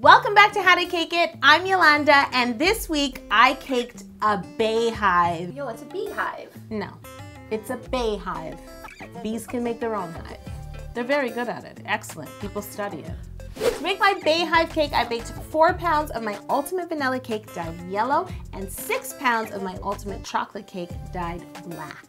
Welcome back to How to Cake It. I'm Yolanda, and this week I caked a Beyhive. Yo, it's a beehive. No, it's a Beyhive. Bees can make their own hive. They're very good at it. Excellent. People study it. To make my Beyhive cake, I baked four pounds of my ultimate vanilla cake dyed yellow and six pounds of my ultimate chocolate cake dyed black.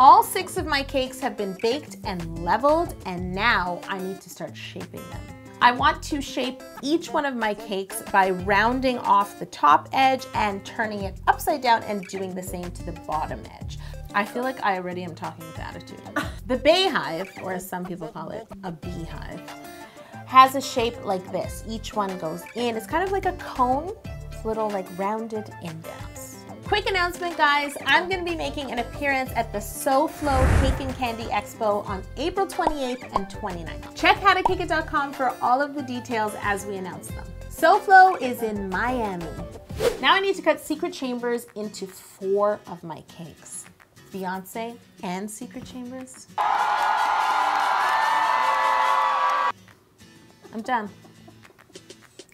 All six of my cakes have been baked and leveled, and now I need to start shaping them. I want to shape each one of my cakes by rounding off the top edge and turning it upside down and doing the same to the bottom edge. I feel like I already am talking with attitude. The Beyhive, or as some people call it, a beehive, has a shape like this. Each one goes in. It's kind of like a cone. Little like rounded indents. Quick announcement, guys. I'm going to be making an appearance at the SoFlo Cake and Candy Expo on April 28th and 29th. Check howtocakeit.com for all of the details as we announce them. SoFlo is in Miami. Now I need to cut secret chambers into four of my cakes. Beyonce and secret chambers. I'm done.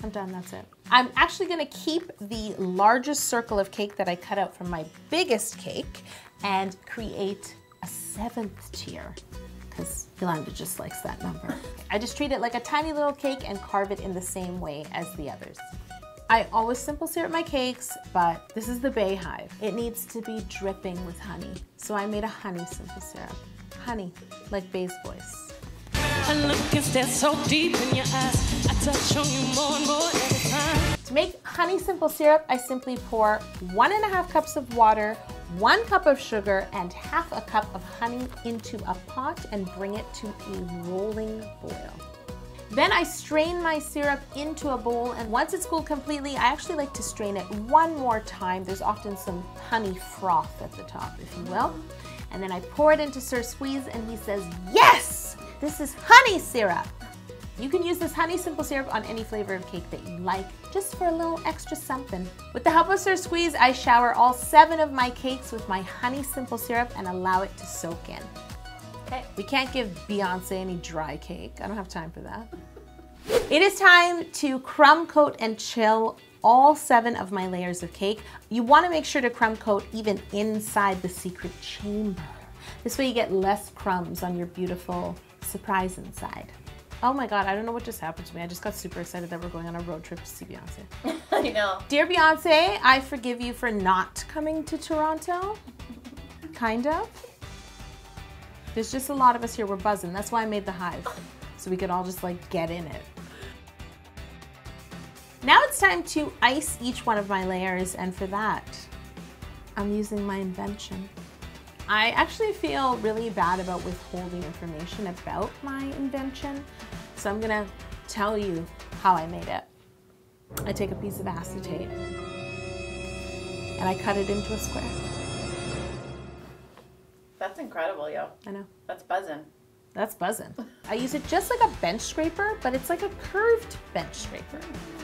I'm done, that's it. I'm actually gonna keep the largest circle of cake that I cut out from my biggest cake and create a seventh tier because Yolanda just likes that number. I just treat it like a tiny little cake and carve it in the same way as the others. I always simple syrup my cakes, but this is the Beyhive. It needs to be dripping with honey. So I made a honey simple syrup. Honey, like Bey's voice. To make honey simple syrup, I simply pour one and a half cups of water, one cup of sugar, and half a cup of honey into a pot and bring it to a rolling boil. Then I strain my syrup into a bowl and once it's cooled completely, I actually like to strain it one more time. There's often some honey froth at the top, if you will. And then I pour it into Sir Squeeze and he says, yes! This is honey syrup. You can use this honey simple syrup on any flavor of cake that you like, just for a little extra something. With the help of Sir Squeeze, I shower all seven of my cakes with my honey simple syrup and allow it to soak in. Okay. We can't give Beyonce any dry cake. I don't have time for that. It is time to crumb coat and chill all seven of my layers of cake. You wanna make sure to crumb coat even inside the secret chamber. This way you get less crumbs on your beautiful surprise inside. Oh my God, I don't know what just happened to me. I just got super excited that we're going on a road trip to see Beyonce. I know. Dear Beyonce, I forgive you for not coming to Toronto. Kind of. There's just a lot of us here. We're buzzing. That's why I made the hive. So we could all just like get in it. Now it's time to ice each one of my layers. And for that, I'm using my invention. I actually feel really bad about withholding information about my invention, so I'm gonna tell you how I made it. I take a piece of acetate and I cut it into a square. That's incredible, yo. I know. That's buzzing. That's buzzing. I use it just like a bench scraper, but it's like a curved bench scraper.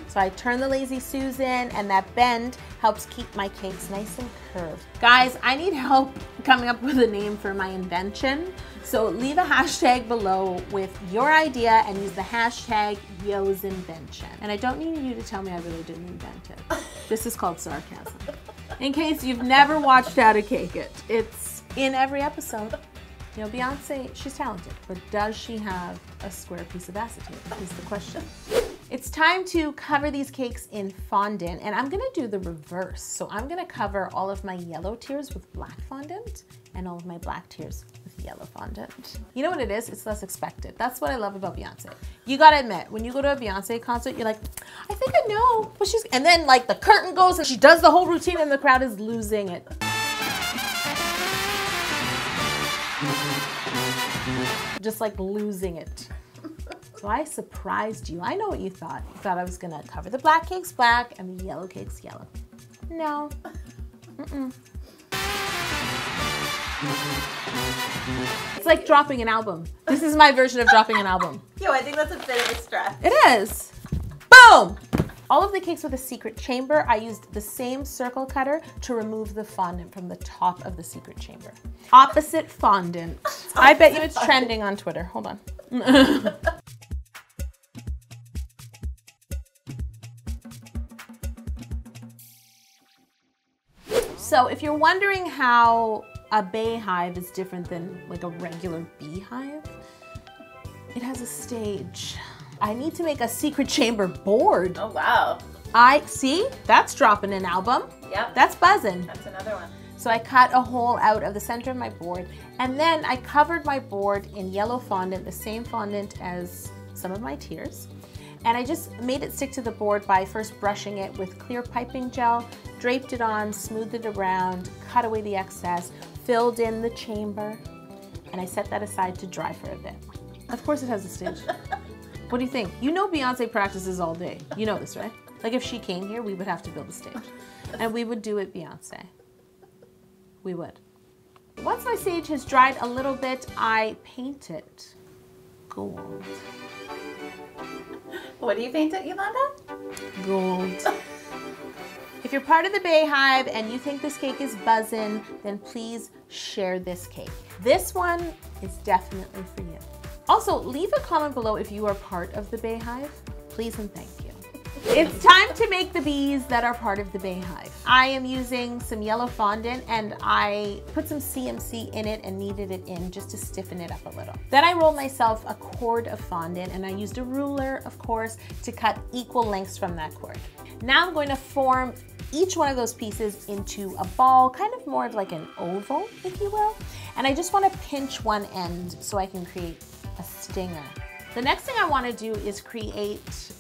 So I turn the Lazy Susan and that bend helps keep my cakes nice and curved. Guys, I need help coming up with a name for my invention. So leave a hashtag below with your idea and use the hashtag Yo's Invention. And I don't need you to tell me I really didn't invent it. This is called sarcasm. In case you've never watched How to Cake It, it's in every episode. You know, Beyonce, she's talented, but does she have a square piece of acetate is the question. It's time to cover these cakes in fondant and I'm gonna do the reverse. So I'm gonna cover all of my yellow tiers with black fondant and all of my black tiers with yellow fondant. You know what it is? It's less expected. That's what I love about Beyonce. You gotta admit, when you go to a Beyonce concert, you're like, I think I know what she's, and then like the curtain goes and she does the whole routine and the crowd is losing it. Just like losing it. So I surprised you. I know what you thought. You thought I was gonna cover the black cakes black and the yellow cakes yellow. No. Mm-mm. It's like dropping an album. This is my version of dropping an album. Yo, I think that's a bit of a stretch. It is. Boom! All of the cakes with a secret chamber, I used the same circle cutter to remove the fondant from the top of the secret chamber. Opposite fondant. I bet you it's trending on Twitter. Hold on. so if you're wondering how a beehive is different than like a regular beehive, it has a stage. I need to make a secret chamber board. Oh, wow. I see, that's dropping an album. Yep. That's buzzing. That's another one. So I cut a hole out of the center of my board and then I covered my board in yellow fondant, the same fondant as some of my tiers. And I just made it stick to the board by first brushing it with clear piping gel, draped it on, smoothed it around, cut away the excess, filled in the chamber, and I set that aside to dry for a bit. Of course it has a stage. what do you think? You know Beyonce practices all day. You know this, right? Like if she came here, we would have to build a stage. And we would do it Beyonce. We would. Once my sage has dried a little bit, I paint it gold. What do you paint it, Yolanda? Gold. if you're part of the Beyhive and you think this cake is buzzing, then please share this cake. This one is definitely for you. Also, leave a comment below if you are part of the Beyhive. Please and thank you. It's time to make the bees that are part of the Beyhive. I am using some yellow fondant and I put some CMC in it and kneaded it in just to stiffen it up a little. Then I rolled myself a cord of fondant and I used a ruler, of course, to cut equal lengths from that cord. Now I'm going to form each one of those pieces into a ball, kind of more of like an oval, if you will. And I just want to pinch one end so I can create stinger. The next thing I want to do is create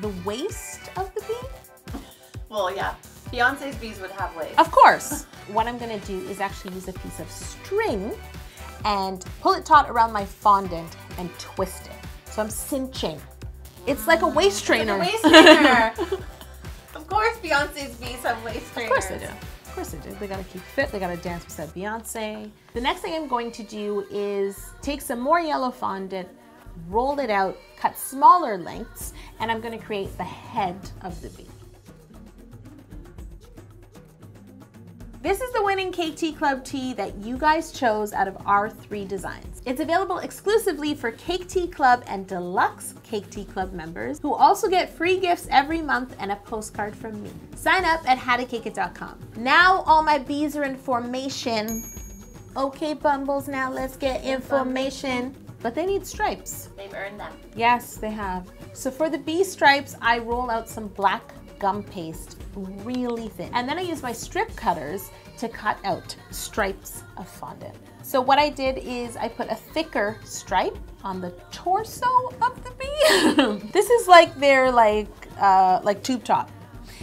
the waist of the bee? Well, yeah. Beyonce's bees would have waist. Of course. what I'm gonna do is actually use a piece of string and pull it taut around my fondant and twist it. So I'm cinching. It's like a waist trainer. Like a waist trainer. of course Beyonce's bees have waist trainers. Of course they do. Course they. They gotta keep fit. They gotta dance beside Beyonce. The next thing I'm going to do is take some more yellow fondant, roll it out, cut smaller lengths, and I'm gonna create the head of the bee. This is the winning Cake Tea Club tea that you guys chose out of our three designs. It's available exclusively for Cake Tea Club and Deluxe Cake Tea Club members who also get free gifts every month and a postcard from me. Sign up at howtocakeit.com. Now all my bees are in formation. Okay, Bumbles, now let's get in formation. But they need stripes. They've earned them. Yes, they have. So for the bee stripes, I roll out some black gum paste really thin. And then I use my strip cutters to cut out stripes of fondant. So what I did is I put a thicker stripe on the torso of the bee. this is like their like uh, like tube top.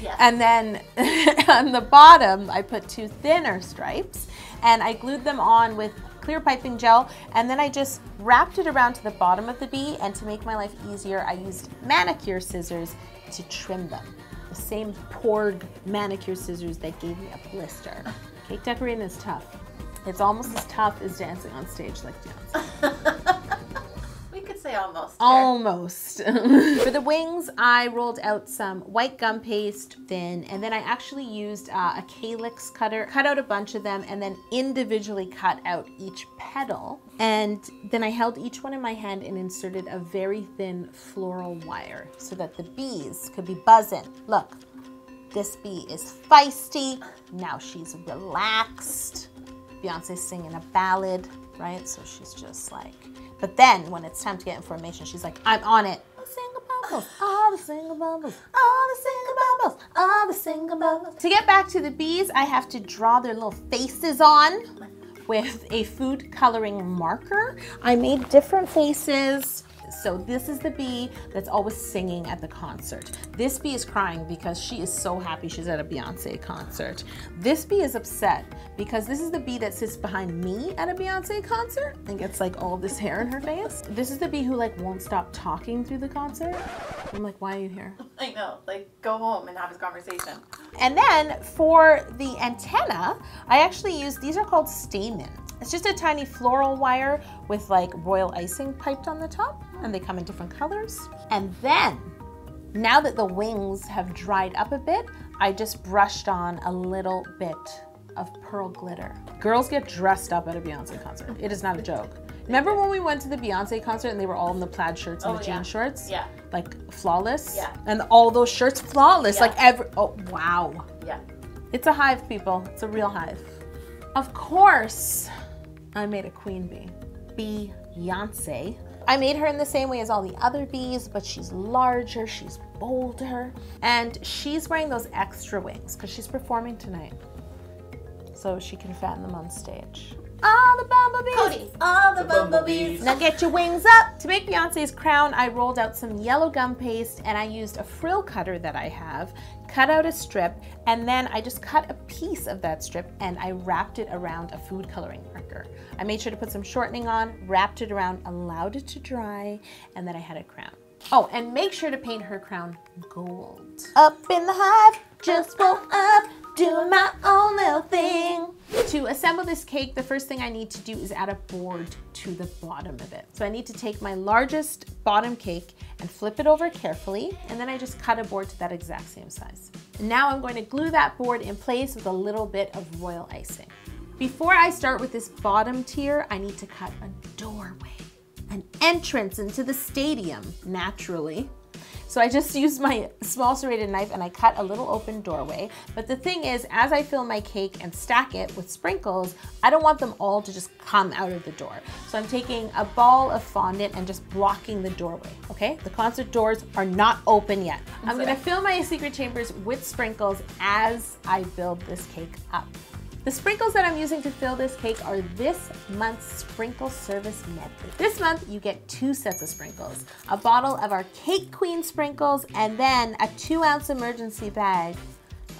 Yes. And then on the bottom, I put two thinner stripes and I glued them on with clear piping gel and then I just wrapped it around to the bottom of the bee and to make my life easier I used manicure scissors to trim them. The same Porg manicure scissors that gave me a blister. Cake decorating is tough. It's almost as tough as dancing on stage like Beyonce. almost. Almost. For the wings, I rolled out some white gum paste thin, and then I actually used uh, a calyx cutter, cut out a bunch of them, and then individually cut out each petal. And then I held each one in my hand and inserted a very thin floral wire so that the bees could be buzzing. Look, this bee is feisty. Now she's relaxed. Beyonce's singing a ballad, right? So she's just like, but then when it's time to get in formation, she's like, I'm on it. All the single bubbles, all the single bubbles, all the single bubbles. To get back to the bees, I have to draw their little faces on with a food coloring marker. I made different faces. So this is the bee that's always singing at the concert. This bee is crying because she is so happy she's at a Beyonce concert. This bee is upset because this is the bee that sits behind me at a Beyonce concert and gets like all this hair in her face. This is the bee who like won't stop talking through the concert. I'm like, why are you here? I know. Like, go home and have this conversation. And then for the antenna, I actually use, these are called stamen. It's just a tiny floral wire with like royal icing piped on the top and they come in different colors. And then, now that the wings have dried up a bit, I just brushed on a little bit of pearl glitter. Girls get dressed up at a Beyonce concert. It is not a joke. Remember when we went to the Beyonce concert and they were all in the plaid shirts and Oh, the yeah. jean shorts? Yeah. Like flawless? Yeah. And all those shirts flawless. Yeah. Like every, oh, wow. Yeah. It's a hive, people. It's a real hive. Of course, I made a queen bee, Beyonce. I made her in the same way as all the other bees, but she's larger, she's bolder, and she's wearing those extra wings because she's performing tonight. So she can fan them on stage. All the bumblebees! Cody, all the bumblebees. Now get your wings up. To make Beyonce's crown, I rolled out some yellow gum paste and I used a frill cutter that I have, cut out a strip, and then I just cut a piece of that strip and I wrapped it around a food coloring marker. I made sure to put some shortening on, wrapped it around, allowed it to dry, and then I had a crown. Oh, and make sure to paint her crown gold. Up in the hive, just woke up, doing my own little thing. To assemble this cake, the first thing I need to do is add a board to the bottom of it. So I need to take my largest bottom cake and flip it over carefully, and then I just cut a board to that exact same size. Now I'm going to glue that board in place with a little bit of royal icing. Before I start with this bottom tier, I need to cut a doorway, an entrance into the stadium, naturally. So I just used my small serrated knife and I cut a little open doorway. But the thing is, as I fill my cake and stack it with sprinkles, I don't want them all to just come out of the door. So I'm taking a ball of fondant and just blocking the doorway, okay? The concert doors are not open yet. I'm gonna fill my secret chambers with sprinkles as I build this cake up. The sprinkles that I'm using to fill this cake are this month's Sprinkle Service Medley. This month you get two sets of sprinkles, a bottle of our Cake Queen sprinkles, and then a two ounce emergency bag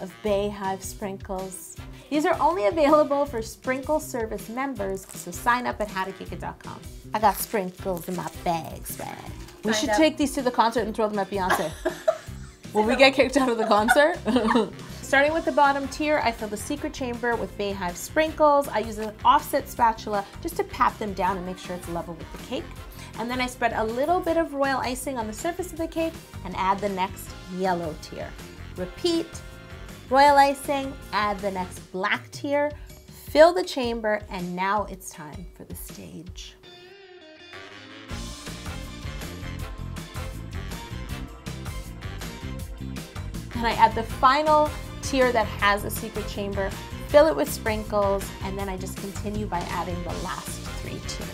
of Beyhive sprinkles. These are only available for Sprinkle Service members, so sign up at howtocakeit.com. I got sprinkles in my bag, swag. We should up. take these to the concert and throw them at Beyonce. Will we get kicked out of the concert? Starting with the bottom tier, I fill the secret chamber with Beyhive sprinkles. I use an offset spatula just to pat them down and make sure it's level with the cake. And then I spread a little bit of royal icing on the surface of the cake and add the next yellow tier. Repeat, royal icing, add the next black tier, fill the chamber, and now it's time for the stage. And I add the final tier that has a secret chamber, fill it with sprinkles, and then I just continue by adding the last three tiers.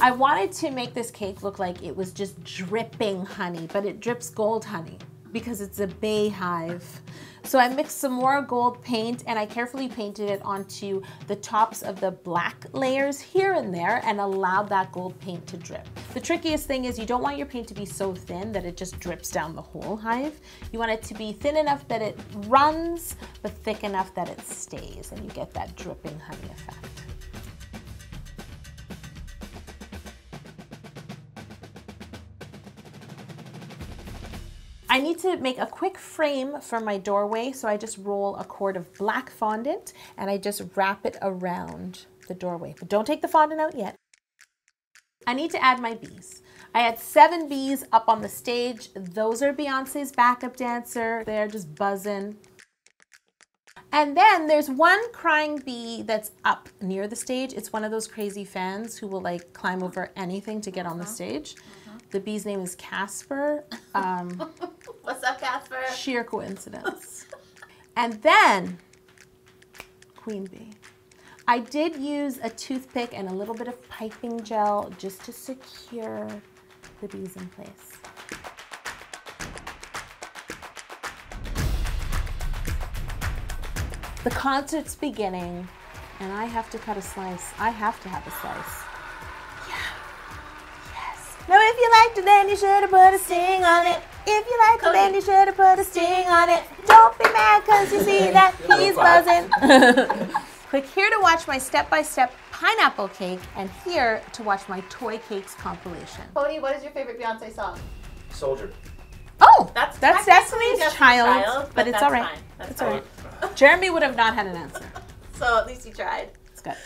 I wanted to make this cake look like it was just dripping honey, but it drips gold honey because it's a Beyhive. So I mixed some more gold paint and I carefully painted it onto the tops of the black layers here and there and allowed that gold paint to drip. The trickiest thing is you don't want your paint to be so thin that it just drips down the whole hive. You want it to be thin enough that it runs, but thick enough that it stays and you get that dripping honey effect. I need to make a quick frame for my doorway, so I just roll a cord of black fondant and I just wrap it around the doorway. But don't take the fondant out yet. I need to add my bees. I had seven bees up on the stage. Those are Beyonce's backup dancer. They're just buzzing. And then there's one crying bee that's up near the stage. It's one of those crazy fans who will like climb over anything to get on the stage. The bee's name is Casper. Um, What's up, Casper? sheer coincidence. and then, queen bee. I did use a toothpick and a little bit of piping gel just to secure the bees in place. The concert's beginning, and I have to cut a slice. I have to have a slice. Yeah. Yes. Now, if you liked it, then you should have put a sting on it. If you liked it, then you should have put a sting on it. Don't be mad because you see that he's buzzing. Click here to watch my step-by-step pineapple cake and here to watch my toy cakes compilation. Cody, what is your favorite Beyonce song? Soldier. Oh, That's that's technically Destiny's Destiny's Child, Child, but, but it's that's all right. fine. That's It's all right. Jeremy would have not had an answer. So at least he tried. It's good.